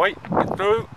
wait, get through.